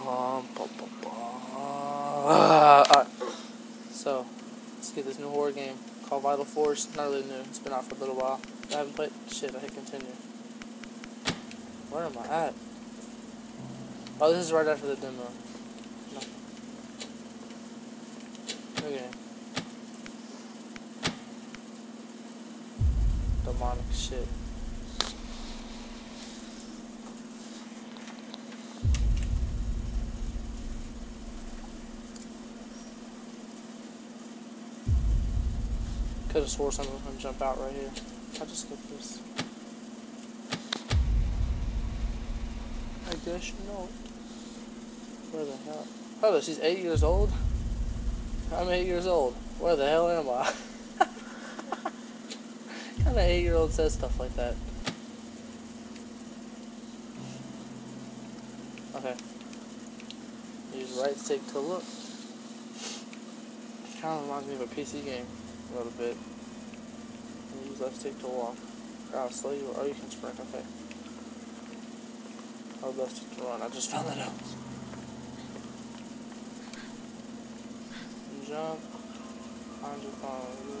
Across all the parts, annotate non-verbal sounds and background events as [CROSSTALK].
bum, bum, bum, bum. Ah, alright. So, let's get this new horror game called Vital Force. Not really new. It's been out for a little while. I haven't played. Shit, I hit continue. Where am I at? Oh, this is right after the demo. No. Okay. Demonic shit. Could have swore something was gonna jump out right here. I just get this. I guess you know. Where the hell? Oh, she's eight years old. I'm eight years old. Where the hell am I? [LAUGHS] kind of eight year old says stuff like that? Okay. Use right stick to look. Kind of reminds me of a PC game a little bit. Use left stick to walk. Oh, ah, slow you. Oh, you can sprint. Okay. Oh, left stick to run. I just found that out. Jump. Find your phone.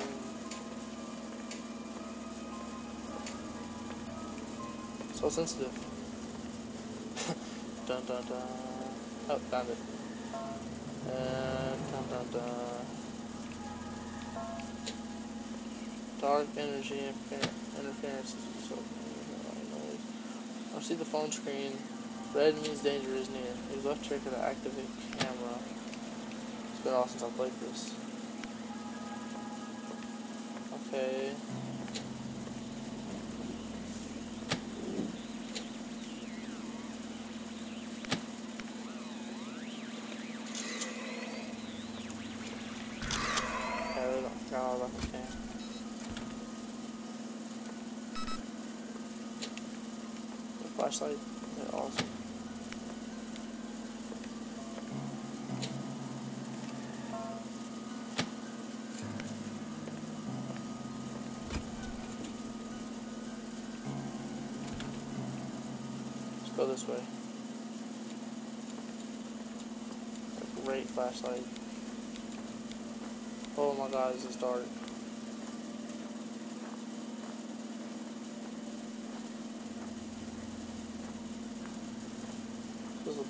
So sensitive. [LAUGHS] dun dun dun. Oh, found it. And dun dun dun. Dark energy interference. So, I see the phone screen. Red means danger is near. Use left trigger to activate camera. It's been a while since I played this. Okay. I really don't this game. The flashlight, they're awesome. Let's go this way. Great flashlight. Oh my god, this is dark.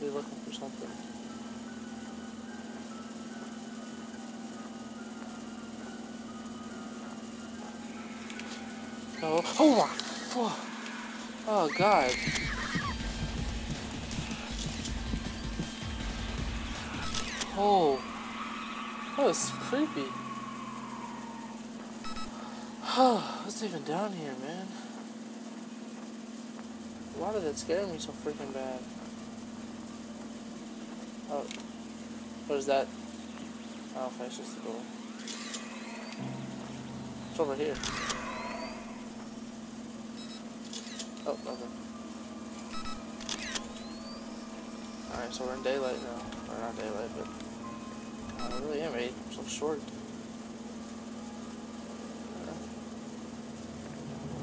Be looking for something. Oh, oh my fuck. Oh god. Oh. That was creepy. Oh, what's even down here, man? Why did it scare me so freaking bad? Oh. What is that? Oh, it's just the door. It's over here. Oh, okay. Alright, so we're in daylight now. Or not daylight, but I really am eight. I'm so short.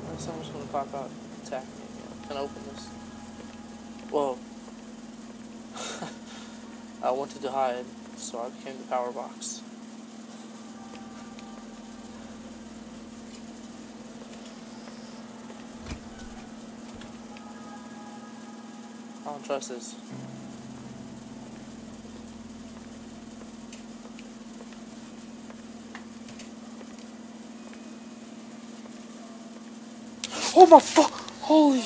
Uh, someone's gonna pop out and attack me. Can I open this? Whoa. I wanted to hide, so I became the power box. I don't trust this. Oh my fuck! Holy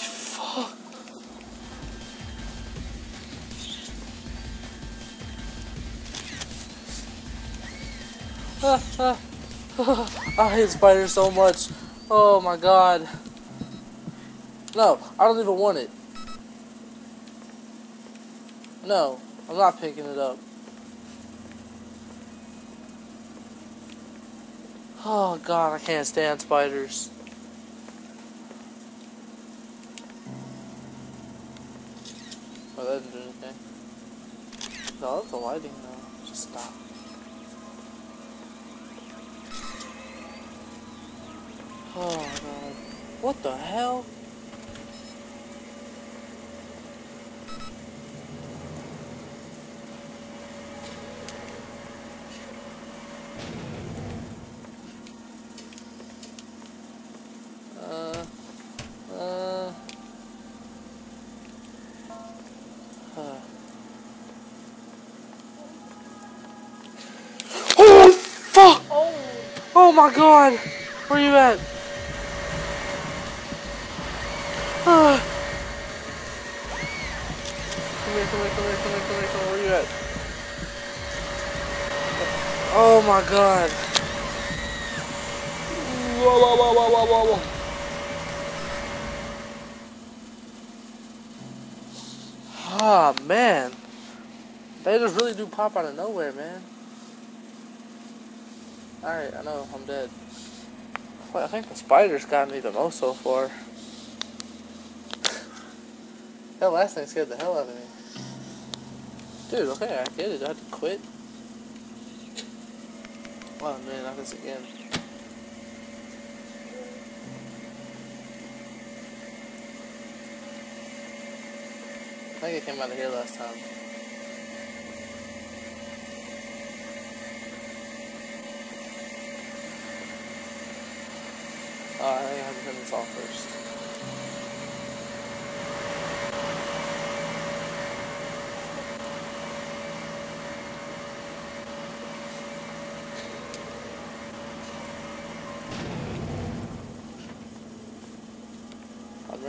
Ah, [LAUGHS] ah. I hate spiders so much. Oh my god. No, I don't even want it. No, I'm not picking it up. Oh god, I can't stand spiders. Oh, that didn't do anything. No, love the lighting though. Just stop. Oh god! What the hell? Uh, oh, oh my god! Where you at? Come here, come here, come here, come here, come here, come here. Where you at? Oh my god. Whoa, whoa, whoa, whoa, whoa, whoa, whoa. Ah, man. They just really do pop out of nowhere, man. Alright, I know, I'm dead. Well, I think the spiders got me the most so far. That last thing scared the hell out of me. Dude, okay, I get it. I had to quit. Oh man, not this again. I think it came out of here last time. Oh, I think I have to turn this off first.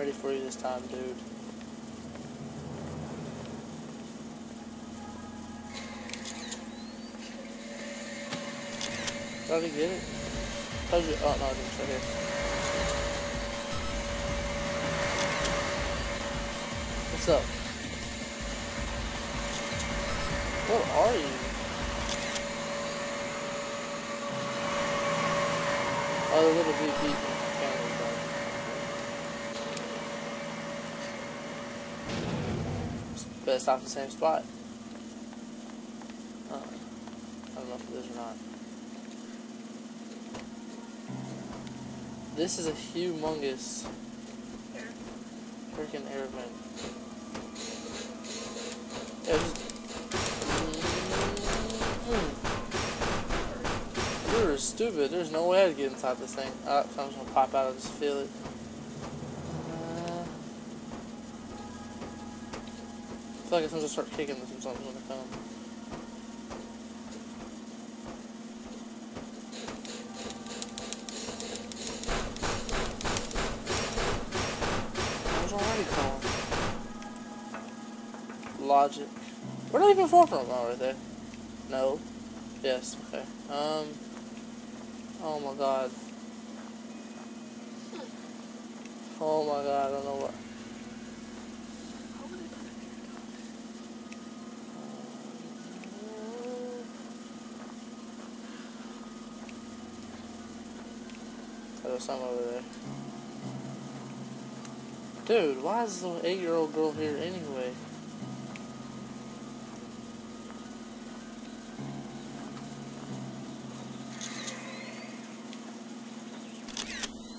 Ready for you this time, dude. Get it? Told you. Oh no. It's right here. What's up? What are you? Oh, the little beep beep stop the same spot. Uh, I don't know if it is or not. This is a humongous freaking airplane. Yeah, just, mm, you're stupid. There's no way I'd get inside this thing. Uh, just gonna pop out. I just feel it. Feel like as soon as I start kicking this, something's gonna come. I was already calling. Logic. Where did I even fall from? Oh, right there. No. Yes. Okay. Um. Oh my god. Oh my god. I don't know what. There's some over there. Dude, why is the eight-year-old girl here anyway?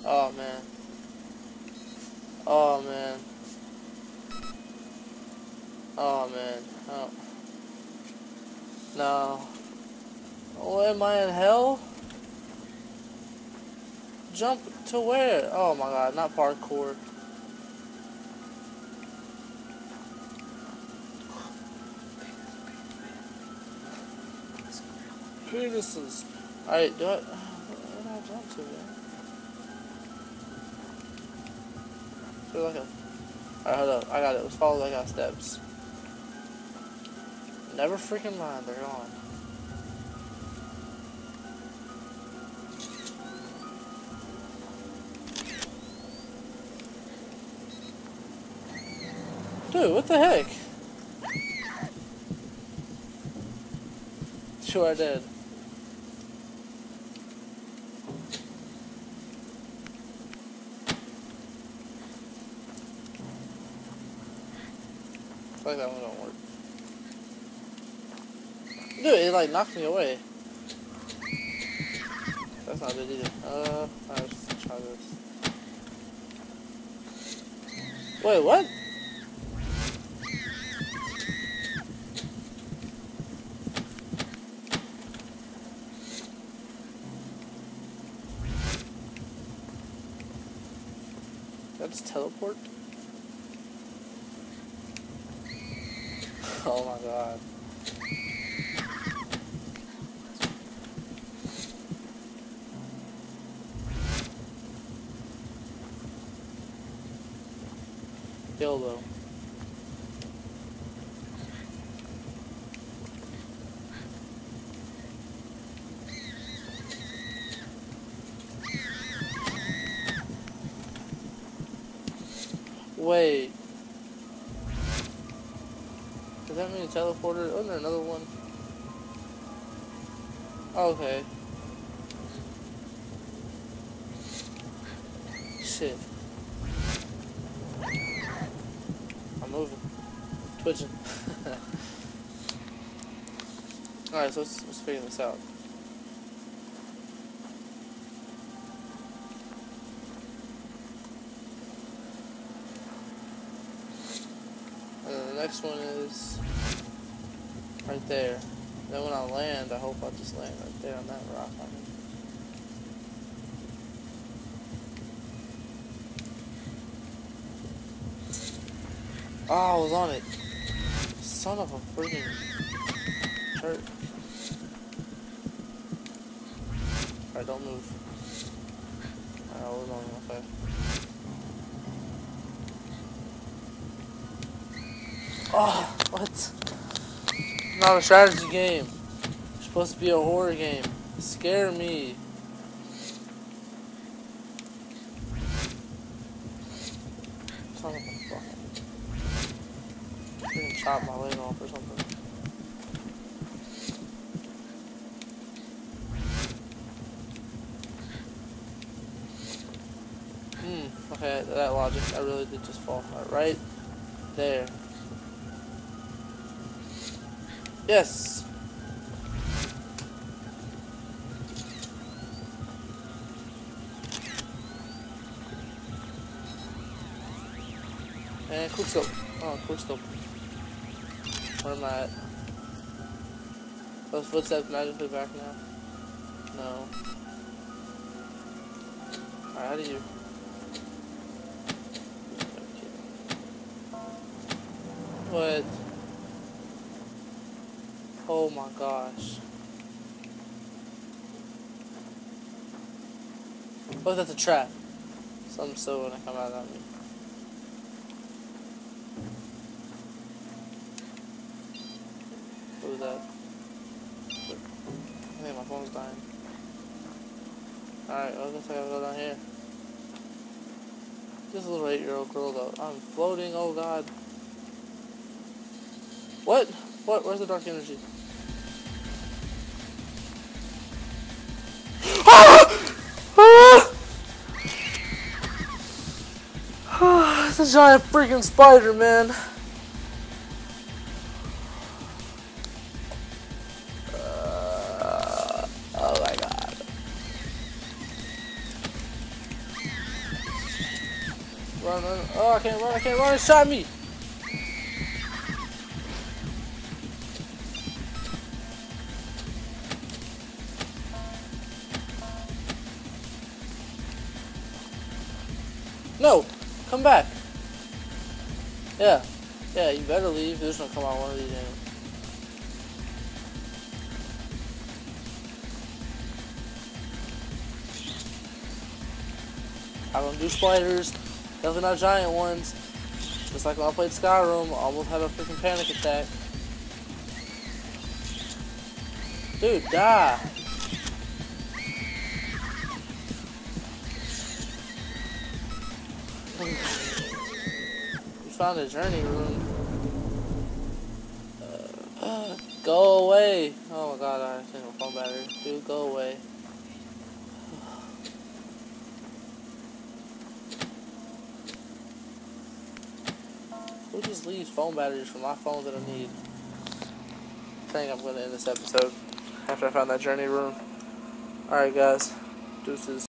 Oh man. Oh man. Oh man. Oh. No. Oh, am I in hell? Jump to where? Oh my god, not parkour. Penises. Alright, do I. Where did I jump to, man? So like a. Alright, hold up. I got it. Let's follow like our steps. Never freaking mind. They're gone. Dude, what the heck? Sure I did. I like that one don't work. Dude, it like knocked me away. That's not good either. Uh, let's try this. Wait, what? just teleport? Oh my god. Yolo. Wait. Does that mean a teleporter? Oh, there another one? Okay. Shit. I'm moving. Twitching. [LAUGHS] Alright, so let's, let's figure this out. And the next one is right there. Then when I land, I hope I just land right there on that rock. I mean. Oh, I was on it. Son of a freaking turd. Alright, don't move. Alright, I was on it, okay. Oh, what? Not a strategy game. It's supposed to be a horror game. Scare me. Son of a fucking. Chop my leg off or something. Hmm, okay, that logic, I really did just fall. Right there. Yes. Eh, and quick scope. Oh, quick scope. Where am I at? Those footsteps magically back now? No. Alright, how do you... What? Oh my gosh. Oh, that's a trap. Something's so gonna come out at me. What was that? I think my phone's dying. Alright, well, looks like I gotta go down here. This little eight year old girl though. I'm floating, oh god. What? What? Where's the dark energy? Giant freaking spider, man. Uh, oh my god. Run, run. Oh, I can't run, I can't run. It shot me. No! Come back! Yeah. Yeah, you better leave. This gonna come out one of these days. I don't do spiders. Definitely not giant ones. Just like when I played Skyrim, I almost had a freaking panic attack. Dude, die! Found a journey room. Uh, go away! Oh my god, I think my phone battery. Dude, go away. Who just leaves phone batteries for my phone that I need? I think I'm gonna end this episode after I found that journey room. Alright guys, deuces.